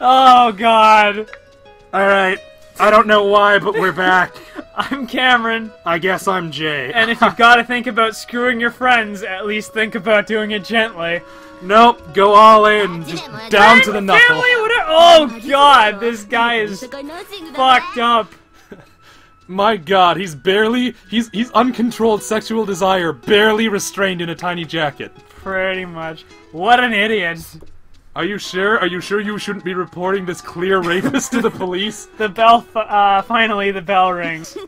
Oh god. Alright. I don't know why, but we're back. I'm Cameron, I guess I'm Jay. and if you've got to think about screwing your friends, at least think about doing it gently. nope, go all in. Just down to the knuckle. Family, whatever. Oh god, this guy is fucked up. My god, he's barely he's he's uncontrolled sexual desire, barely restrained in a tiny jacket. Pretty much. What an idiot. Are you sure? Are you sure you shouldn't be reporting this clear rapist to the police? The bell, f- uh, finally the bell rings.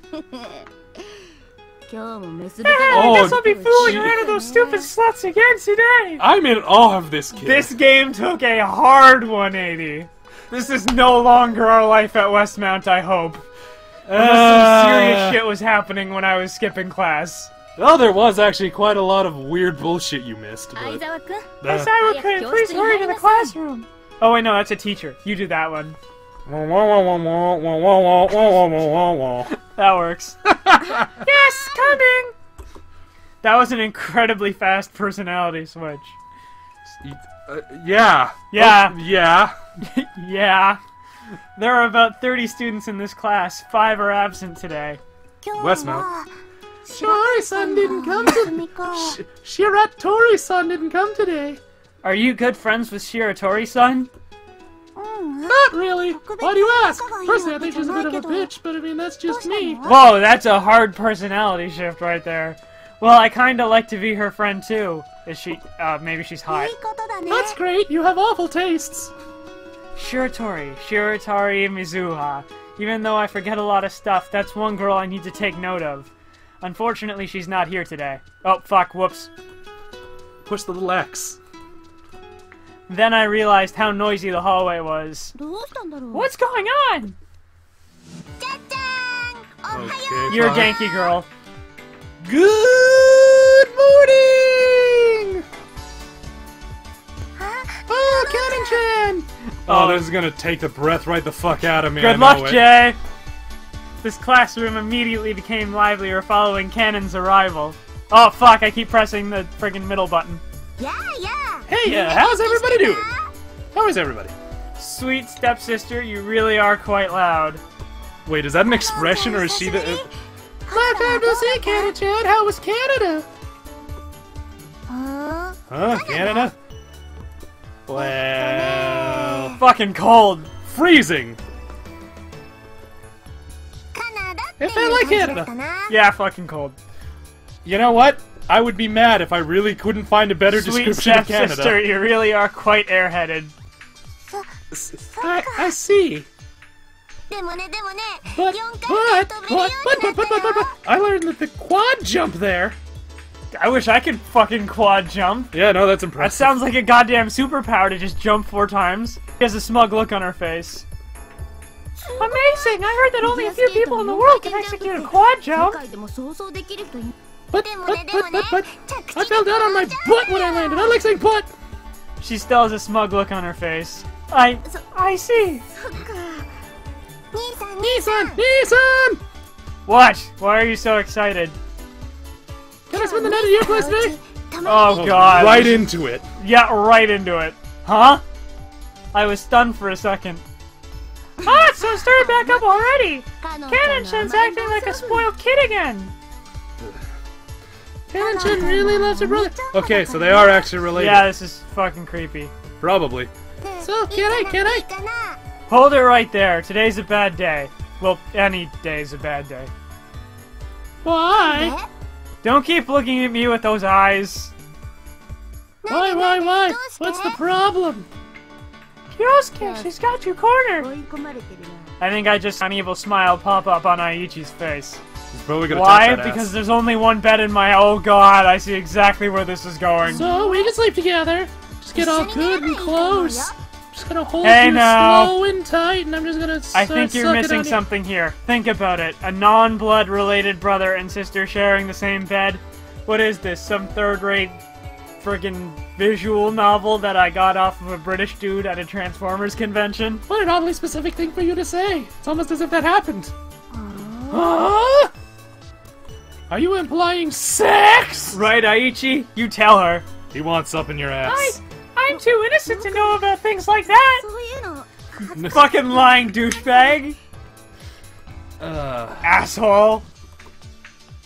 Oh, I guess I'll be fooling gee. around with those stupid sluts again today. I'm in awe of this kid. This game took a hard 180. This is no longer our life at Westmount, I hope. Unless some serious Uh, shit was happening when I was skipping class. Well, there was actually quite a lot of weird bullshit you missed, but Aizawa-kun, uh, Cyber please hurry to the classroom. Oh wait, no, that's a teacher. You do that one. That works. yes, coming. That was an incredibly fast personality switch. uh, yeah, Yeah. Oh, yeah. yeah. There are about 30 students in this class. Five are absent today. Westmount. Shiratori-san didn't come to Shiratori-san didn't come today. Are you good friends with Shiratori-san? Not really. Why do you ask? Personally, I think she's a bit of a bitch, but I mean that's just me. Whoa, that's a hard personality shift right there. Well, I kinda like to be her friend too. Is she, uh, maybe she's hot. That's great. You have awful tastes. Shiratori, Shiratori Mizuha. Even though I forget a lot of stuff, that's one girl I need to take note of. Unfortunately, she's not here today. Oh, fuck, whoops. Push the little X. Then I realized how noisy the hallway was. What's going on? Okay, You're a Genki girl. Good morning! Oh, Kanon-chan! Oh. oh, this is gonna take the breath right the fuck out of me. Good I luck, Jay! This classroom immediately became livelier following Kanon's arrival. Oh fuck, I keep pressing the friggin' middle button. Yeah, yeah! Hey, yeah, uh, how's everybody doing? How is everybody? Sweet stepsister, you really are quite loud. Wait, is that an expression or is she the. Uh... My to see Canada, Chad. How was Canada? Huh? Huh, Canada? Well. Fucking cold. Freezing. If I like it! Yeah, fucking cold. You know what? I would be mad if I really couldn't find a better Sweet description of Canada. Sister, you really are quite airheaded. I, I see. But, but, but, but, but, but, but, I learned that the quad jump there. I wish I could fucking quad jump. Yeah, no, that's impressive. That sounds like a goddamn superpower to just jump four times. She has a smug look on her face. Amazing! I heard that only a few people in the world can execute a quad jump! But, but, but, but, but, I fell down on my butt when I landed! I like saying butt! She still has a smug look on her face. I... I see! Nii-san! Nii-san! What? Why are you so excited? Can I spend the night at your place today? Oh god. Right into it. Yeah, right into it. Huh? I was stunned for a second. Ah, so started back up already! Kanon-chan's acting like a spoiled kid again! Kanon-chan really loves her brother. Okay, so they are actually related. Yeah, this is fucking creepy. Probably. So, can I, can I? Hold it right there. Today's a bad day. Well, any day's a bad day. Why? Don't keep looking at me with those eyes. Why, why, why? What's the problem? Yosuke, she's got your corner! I think I just saw an evil smile pop up on Aichi's face. Why? Because there's only one bed in my- oh god, I see exactly where this is going. So, we can sleep together. Just get all good and close. Just gonna hold hey, you slow and tight, and I'm just gonna I think you're missing something here. Think about it. A non-blood related brother and sister sharing the same bed? What is this, some third-rate friggin' visual novel that I got off of a British dude at a Transformers convention. What an oddly specific thing for you to say. It's almost as if that happened. Huh? Are you implying sex? Right, Aichi? You tell her. He wants up in your ass. I, I'm too innocent to know about things like that. Fucking lying douchebag. Uh. Asshole.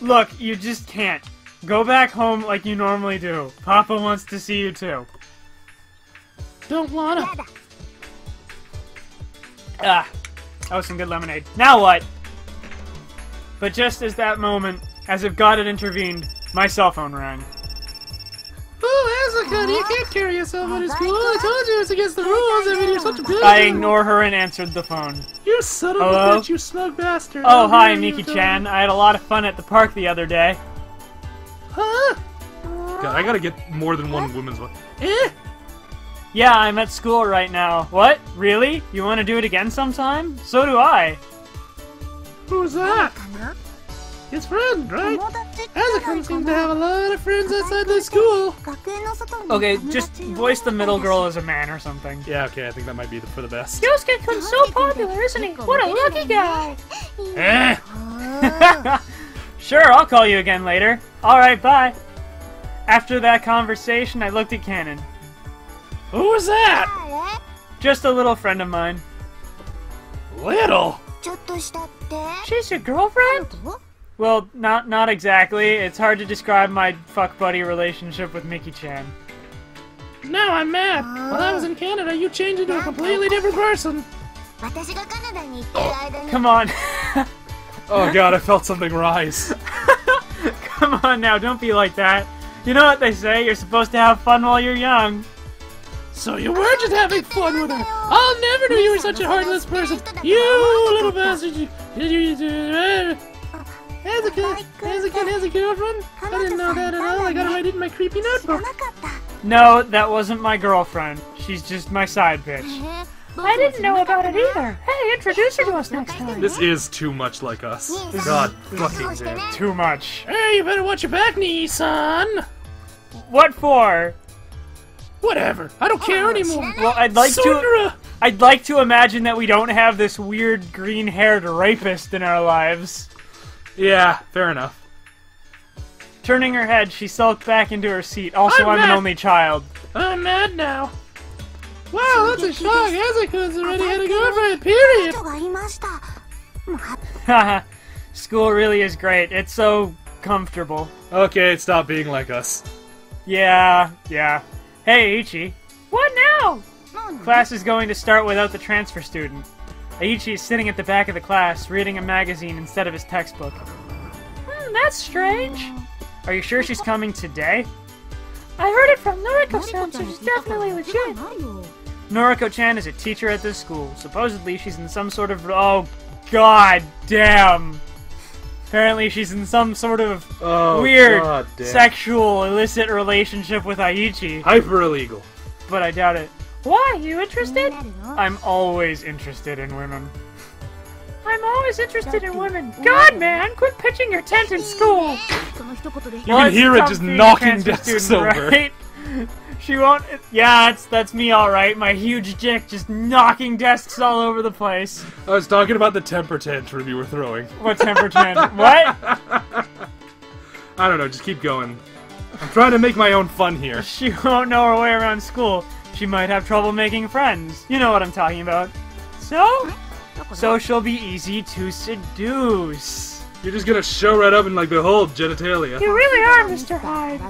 Look, you just can't. Go back home like you normally do. Papa wants to see you too. don't wanna. Ah, that was some good lemonade. Now what? But just as that moment, as if God had intervened, my cell phone rang. Oh, Asuka, you can't carry yourself out of school. I told you it's against the rules. I mean, you're such a bitch. I ignore her and answered the phone. You son of Hello? a bitch, you smug bastard. Oh, How hi, Miki-chan. I had a lot of fun at the park the other day. Huh? God, I gotta get more than one woman's one. Eh? Yeah, I'm at school right now. What? Really? You want to do it again sometime? So do I. Who's that? His friend, right? Azukan seems to have a lot of friends outside the school. Okay, just voice the middle girl as a man or something. Yeah, okay, I think that might be the, for the best. Yosuke-kun's so popular, isn't he? What a lucky guy! Eh? Sure, I'll call you again later. Alright, bye. After that conversation, I looked at Kanon. Who was that? Just a little friend of mine. Little? She's your girlfriend? Well, not not exactly. It's hard to describe my fuck buddy relationship with Miki-chan. Now I'm mad. While I was in Canada, you changed into a completely different person. Come on. Oh god, I felt something rise. Come on now, don't be like that. You know what they say, you're supposed to have fun while you're young. So you were just having fun with her. I'll never know you were such a heartless person. You little bastard. You, you, you, you, Here's a a a girlfriend. I didn't know that at all. I got it right in my creepy notebook. No, that wasn't my girlfriend. She's just my side bitch. Mm-hmm. え I didn't know about it either. Hey, introduce her to us next time. This is too much like us. God fucking damn. Too much. Hey, you better watch your back, Nii-san. What for? Whatever. I don't oh, care anymore. Well, I'd like to. I'd like to imagine that we don't have this weird green-haired rapist in our lives. Yeah, fair enough. Turning her head, she sulked back into her seat. Also, I'm I'm, an only child. I'm mad now. Wow, that's a shock! Hazuko's already had a girlfriend, period! Haha, school really is great. It's so comfortable. Okay, stop being like us. Yeah, yeah. Hey, Ichi. What now? Hmm. Class is going to start without the transfer student. Aichi is sitting at the back of the class, reading a magazine instead of his textbook. Hmm, that's strange. Hmm. Are you sure she's coming today? I heard it from Noriko-san, so she's definitely legit. Noriko-chan is a teacher at this school. Supposedly, she's in some sort of... Oh, god damn! Apparently, she's in some sort of oh, weird sexual illicit relationship with Aichi. Hyper illegal. But I doubt it. Why? You interested? I'm always interested in women. I'm always interested in women. God, man, quit pitching your tent in school! You can hear it just knocking desks over. Right? she won't. Yeah, that's that's me, all right. My huge dick just knocking desks all over the place. I was talking about the temper tantrum you were throwing. What temper tantrum? what? I don't know. Just keep going. I'm trying to make my own fun here. She won't know her way around school. She might have trouble making friends. You know what I'm talking about. So, so she'll be easy to seduce. You're just gonna show right up and like, behold, genitalia. You really are, Mr. Hyde.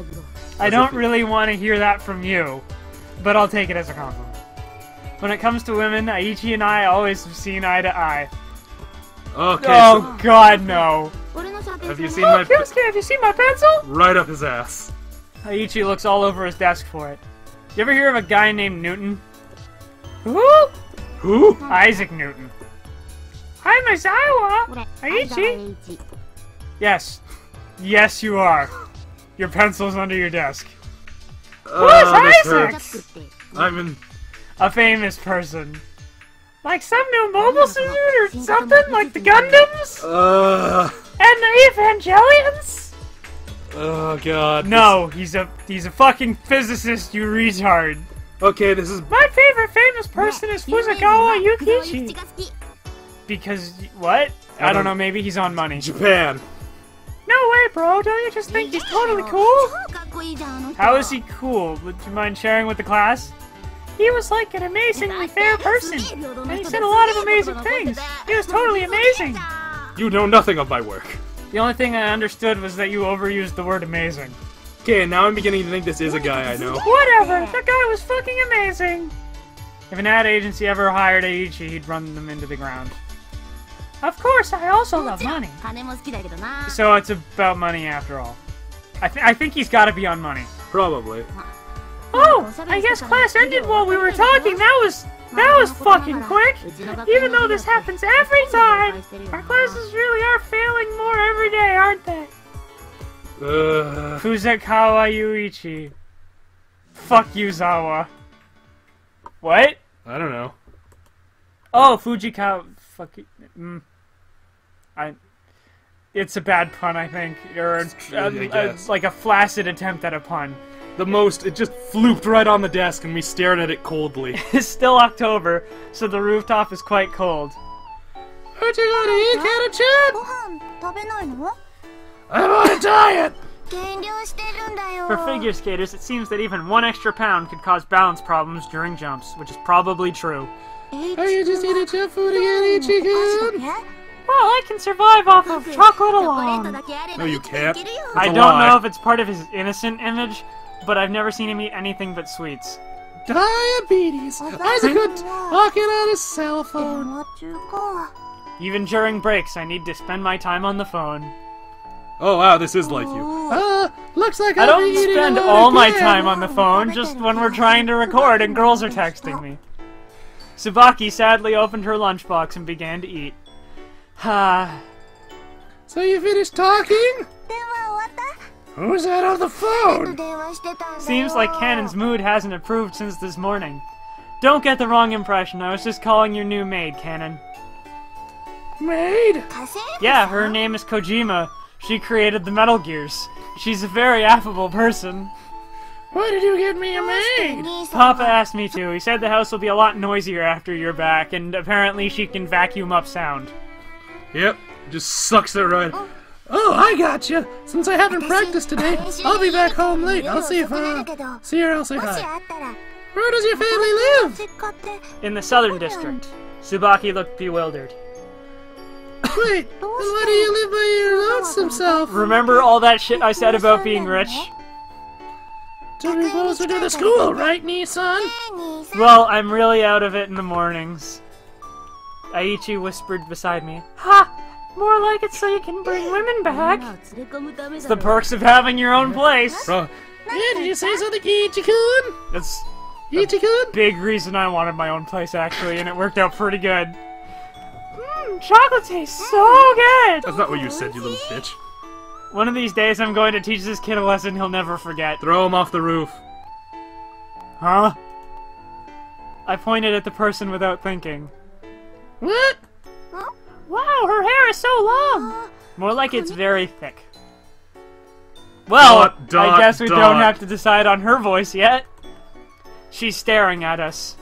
I don't really want to hear that from you, but I'll take it as a compliment. When it comes to women, Aichi and I always have seen eye to eye. Okay. Oh so God, no. Have you seen oh, my? Kyosuke, have you seen my pencil? Right up his ass. Aichi looks all over his desk for it. You ever hear of a guy named Newton? Who? Who? Isaac Newton. Hi, Misawa. Aichi. Yes. Yes, you are. Your pencil's under your desk. Uh, Who's Isaac? I'm in. A famous person. Like some new mobile suit or something, like the Gundams? Uh, and the Evangelions? Oh god. No, he's a he's a fucking physicist, you retard. Okay, this is My favorite famous person is Fukuzawa Yukichi. Because what? I don't know, maybe he's on money. Japan bro. Don't you just think he's totally cool? How is he cool? Would you mind sharing with the class? He was like an amazingly fair person, and he said a lot of amazing things. He was totally amazing. You know nothing of my work. The only thing I understood was that you overused the word amazing. Okay, now I'm beginning to think this is a guy I know. Whatever! That guy was fucking amazing! If an ad agency ever hired Aichi, he'd run them into the ground. Of course, I also love money. So it's about money after all. I, th I think he's got to be on money. Probably. Oh, I guess class ended while we were talking. That was that was fucking quick! Even though this happens every time! Our classes really are failing more every day, aren't they? Uh. Fukuzawa Yuichi. Fuck you, Zawa. What? I don't know. Oh, Fujikawa. Fuck you. Mm. I, it's a bad pun, I think, or um, a, a, a, like a flaccid attempt at a pun. The most, it just flooped right on the desk, and we stared at it coldly. it's still October, so the rooftop is quite cold. What you gonna eat, Katachi? I'm on a diet. For figure skaters, it seems that even one extra pound could cause balance problems during jumps, which is probably true. Are you just eating chip food again, Ichigo? Well, I can survive off of chocolate alone. No, you can't. I don't know if it's part of his innocent image, but I've never seen him eat anything but sweets. Diabetes! Oh, Isaac talking on his cell phone. Even during breaks, I need to spend my time on the phone. Oh wow, this is like you. Uh, looks like I don't spend all again. my time on the phone, just when we're trying to record and girls are texting me. Tsubaki sadly opened her lunchbox and began to eat. Ha. So you finished talking? Who's that on the phone? Seems like Kanon's mood hasn't improved since this morning. Don't get the wrong impression, I was just calling your new maid, Kanon. Maid? Yeah, her name is Kojima. She created the Metal Gears. She's a very affable person. Why did you get me a maid? Papa asked me to. He said the house will be a lot noisier after you're back, and apparently she can vacuum up sound. Yep, just sucks it right. Oh, I got you. Since I haven't practiced today, I'll be back home late. I'll see if I see you, I'll say hi. Where does your family live? In the southern district. Tsubaki looked bewildered. Wait, then why do you live by your lonesome self? Remember all that shit I said about being rich? To be closer to the school, right, Nii-san? Well, I'm really out of it in the mornings. Aichi whispered beside me. Ha! More like it so you can bring women back! It's the perks of having your own place! Bro. Yeah, did you say something, Aichi-kun? That's... Aichi-kun. Big reason I wanted my own place, actually, and it worked out pretty good. Mmm, chocolate tastes so good! That's not what you said, you little bitch. One of these days I'm going to teach this kid a lesson he'll never forget. Throw him off the roof. Huh? I pointed at the person without thinking. What? Wow, her hair is so long! More like it's very thick. Well, Dot, dot, I guess we don't have to decide on her voice yet. She's staring at us.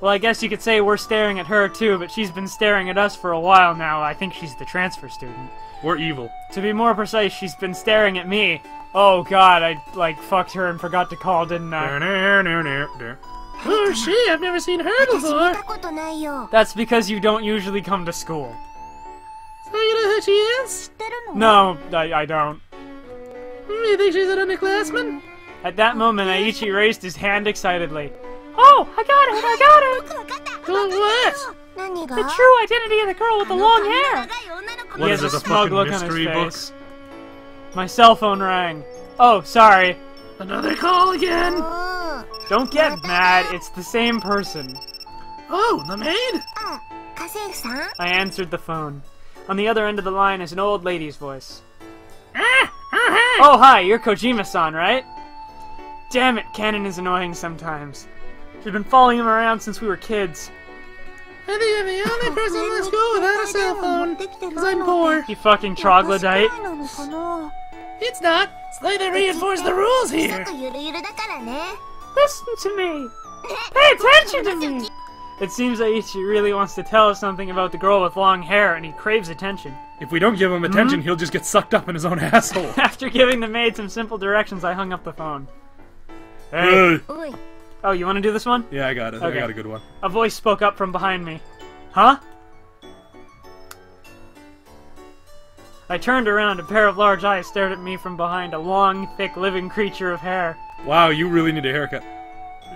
Well, I guess you could say we're staring at her too, but she's been staring at us for a while now. I think she's the transfer student. We're evil. To be more precise, she's been staring at me. Oh god, I, like, fucked her and forgot to call, didn't I? Oh shit, I've never seen her before! That's because you don't usually come to school. So you know who she is? No, I, I don't. Hmm, you think she's an underclassman? At that moment, Aichi raised his hand excitedly. Oh, I got it! I got it! what? The true identity of the girl with the long hair! What he has a smug look on his face. Book? My cell phone rang. Oh, sorry. Another call again! Don't get mad, it's the same person. Oh, the maid? Uh, I answered the phone. On the other end of the line is an old lady's voice. Ah, ah, ah. Oh, hi! You're Kojima-san, right? Damn it, Kanon is annoying sometimes. She's been following him around since we were kids. I think I'm the only person in the school without a cell phone, because I'm poor. You fucking troglodyte. It's not. Slightly reinforce the rules here. Listen to me. Pay attention to me. It seems Aichi really wants to tell us something about the girl with long hair, and he craves attention. If we don't give him attention, mm -hmm. he'll just get sucked up in his own asshole. After giving the maid some simple directions, I hung up the phone. Hey. hey. Oh, you want to do this one? Yeah, I got it. Okay. I got a good one. A voice spoke up from behind me. Huh? I turned around. A pair of large eyes stared at me from behind a long, thick, living creature of hair. Wow, you really need a haircut.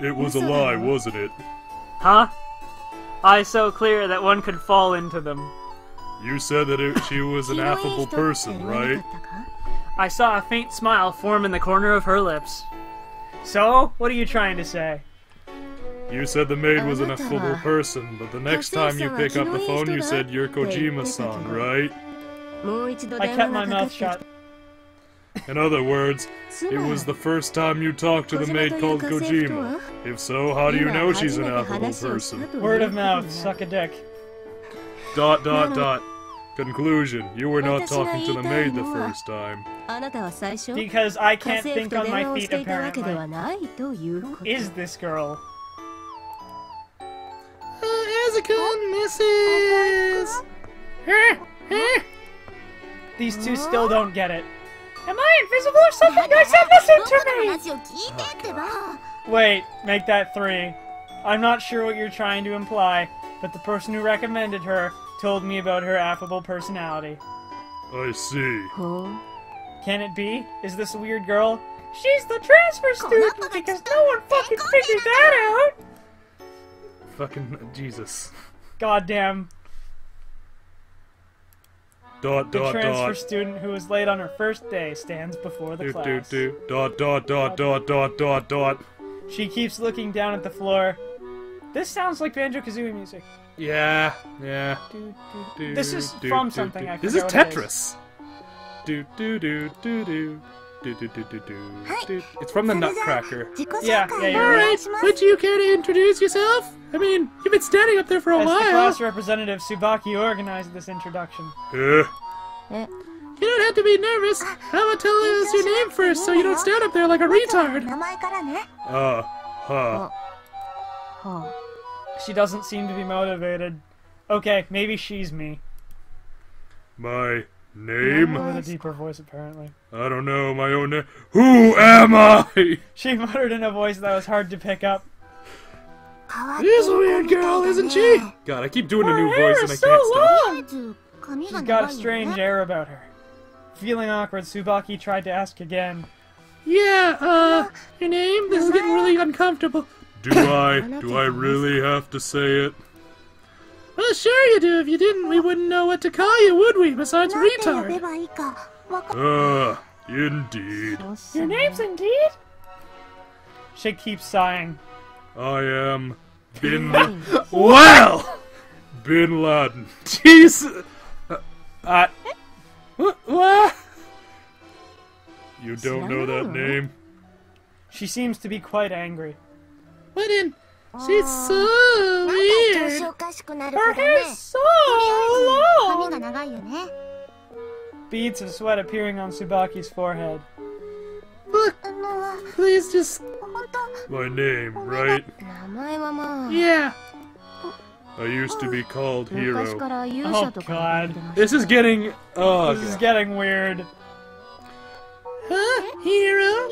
It was a lie, wasn't it? Huh? Eyes so clear that one could fall into them. You said that it, she was an affable person, right? I saw a faint smile form in the corner of her lips. So, what are you trying to say? You said the maid was an affable person, but the next time you pick up the phone, you said you're Kojima-san, right? I kept my mouth shut. In other words, it was the first time you talked to the maid called Kojima. If so, how do you know she's an affable person? Word of mouth, suck a dick. Dot dot dot. Conclusion, you were not talking to the maid the first time. Because I can't think on my feet, apparently. Who is this girl? Uh, Azuka, misses. Huh? Huh? These two still don't get it. Am I invisible or something? Guys, listen to me! Wait, make that three. I'm not sure what you're trying to imply, but the person who recommended her told me about her affable personality. I see. Can it be? Is this a weird girl? She's the transfer student because no one fucking figured that out! Fucking Jesus. Goddamn dot the transfer dot. student who was late on her first day stands before the do, class. Do, do, dot dot dot dot dot dot dot. She keeps looking down at the floor. This sounds like banjo kazooie music. Yeah, yeah. Do, do, do, this is from something. I this is Tetris. Do, do, do, do, do. It's from the Nutcracker. Yeah, yeah, you're right. Would you care to introduce yourself? I mean, You've been standing up there for a As while. The class representative, Tsubaki organized this introduction. You don't have to be nervous. How about tell us your name first so you don't stand up there like a retard. Uh, huh. Huh. She doesn't seem to be motivated. Okay, maybe she's me. My name? With a deeper voice, apparently. I don't know my own name. Who am I? She muttered in a voice that was hard to pick up. She's a weird girl, isn't she? God, I keep doing Her a new voice and I so can't long. stop. She's got a strange air about her. Feeling awkward, Tsubaki tried to ask again. Yeah, uh, your name? This is getting really uncomfortable. Do I? do I really have to say it? Well, sure you do. If you didn't, we wouldn't know what to call you, would we? Besides retard. Ah, uh, indeed. Your name's indeed? She keeps sighing. I am Bin well, Bin Laden. Jesus. Uh, what. You don't know that name? She seems to be quite angry. What in? She's so weird. Her hair's so long. Beads of sweat appearing on Tsubaki's forehead. Look, uh, uh, please just. My name, right? Yeah. I used to be called hero. Oh god. This is getting oh This is getting weird. Huh? Hero?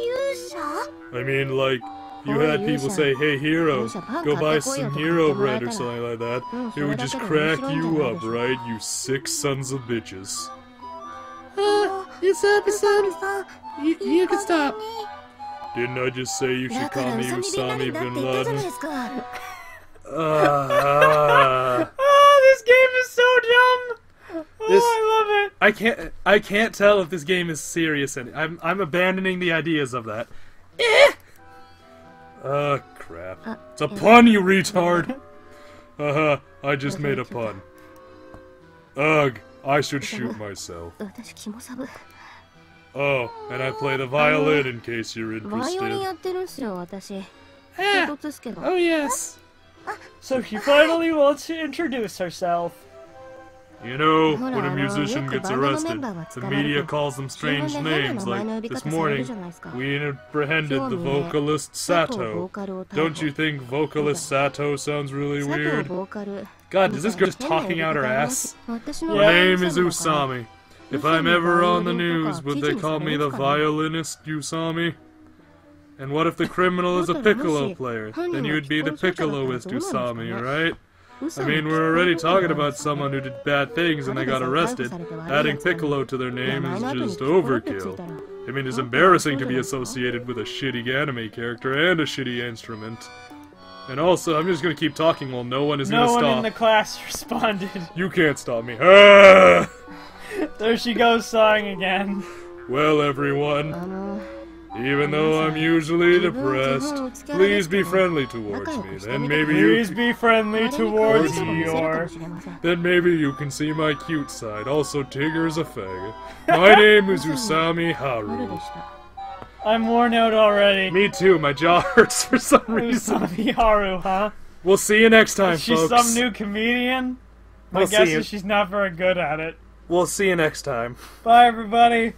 I mean like you had people say, hey hero, go buy some hero bread or something like that. It would just crack you up, right? You sick sons of bitches. Uh, it's up. You, you can stop. Didn't I just say you should call me Usami bin Laden? Uh, oh, this game is so dumb. Oh, this, I love it. I can't. I can't tell if this game is serious. And I'm. I'm abandoning the ideas of that. Eh. Ah, uh, crap. It's a pun, you retard. Uh huh. I just made a pun. Ugh. I should shoot myself. Oh, Oh, and I play the violin in case you're interested. Ah. Oh yes. So she finally wants to introduce herself. You know, when a musician gets arrested, the media calls them strange names, like this morning, we apprehended the vocalist Sato. Don't you think vocalist Sato sounds really weird? God, is this girl just talking out her ass? Her name is Usami. If I'm ever on the news, would they call me the violinist Usami? And what if the criminal is a piccolo player? Then you would be the piccoloist Usami, right? I mean, we're already talking about someone who did bad things and they got arrested. Adding piccolo to their name is just overkill. I mean, it's embarrassing to be associated with a shitty anime character and a shitty instrument. And also, I'm just gonna keep talking while no one is No gonna stop. No one in the class responded. You can't stop me. Ah! There she goes sighing again. Well, everyone, even though I'm usually depressed, please be friendly towards me. Then maybe Please you, be friendly towards Eeyore. then maybe you can see my cute side. Also, Tigger's a faggot. My name is Usami Haru. I'm worn out already. Me too. My jaw hurts for some reason. Usami Haru, huh? We'll see you next time, Is she folks. some new comedian? My We'll guess see you. is she's not very good at it. We'll see you next time. Bye, everybody.